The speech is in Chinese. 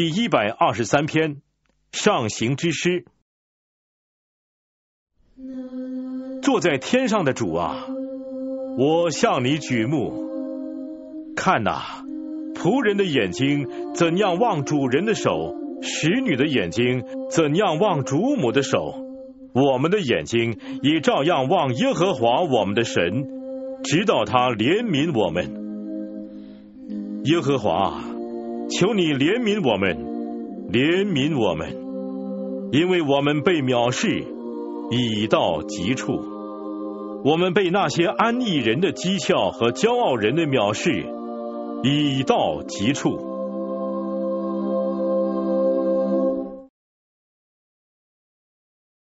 第一百二十三篇上行之诗。坐在天上的主啊，我向你举目，看呐，仆人的眼睛怎样望主人的手，使女的眼睛怎样望主母的手，我们的眼睛也照样望耶和华我们的神，直到他怜悯我们。耶和华，求你怜悯我们，怜悯我们，因为我们被藐视，已到极处；我们被那些安逸人的讥笑和骄傲人的藐视，已到极处。